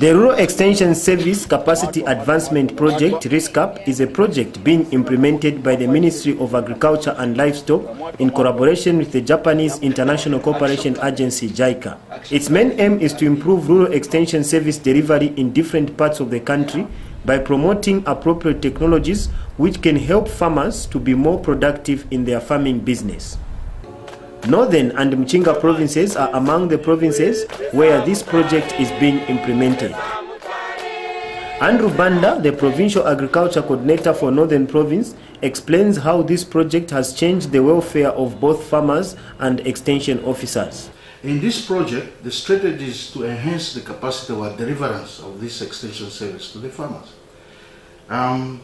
The Rural Extension Service Capacity Advancement Project, RESCAP, is a project being implemented by the Ministry of Agriculture and Livestock in collaboration with the Japanese International Cooperation Agency, JICA. Its main aim is to improve rural extension service delivery in different parts of the country by promoting appropriate technologies which can help farmers to be more productive in their farming business. Northern and Muchinga provinces are among the provinces where this project is being implemented. Andrew Banda, the provincial agriculture coordinator for Northern Province, explains how this project has changed the welfare of both farmers and extension officers. In this project, the strategy is to enhance the capacity of deliverance of this extension service to the farmers. Um,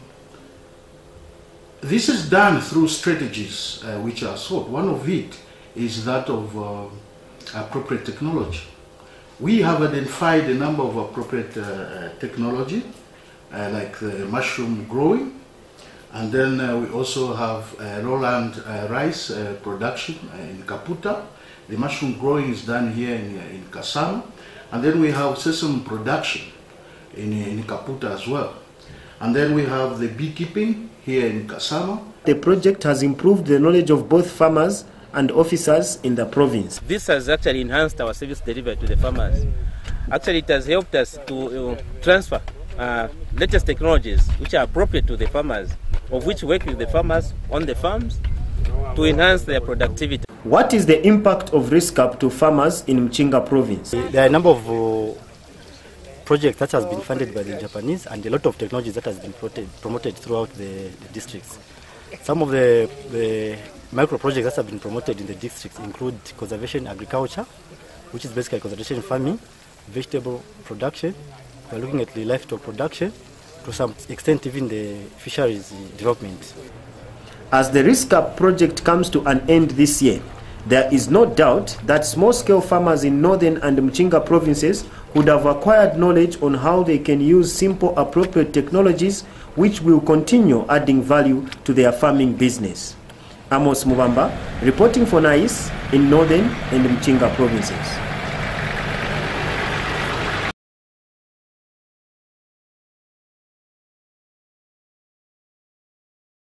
this is done through strategies uh, which are sought. One of it is that of uh, appropriate technology. We have identified a number of appropriate uh, technology, uh, like the mushroom growing, and then uh, we also have uh, lowland rice production in Kaputa. The mushroom growing is done here in, in and then we have sesame production in, in Kaputa as well. And then we have the beekeeping here in Kasama. The project has improved the knowledge of both farmers and officers in the province. This has actually enhanced our service delivery to the farmers. Actually, it has helped us to uh, transfer uh, latest technologies which are appropriate to the farmers, of which work with the farmers on the farms to enhance their productivity. What is the impact of RESCAP to farmers in Muchinga province? There are a number of uh, projects that has been funded by the Japanese and a lot of technologies that has been promoted throughout the, the districts. Some of the, the micro projects that have been promoted in the districts include conservation agriculture, which is basically conservation farming, vegetable production. We're looking at the livestock production, to some extent even the fisheries development. As the RESCAP project comes to an end this year, there is no doubt that small-scale farmers in northern and Muchinga provinces would have acquired knowledge on how they can use simple appropriate technologies which will continue adding value to their farming business. Amos Mubamba, reporting for NICE in northern and Mchinga provinces.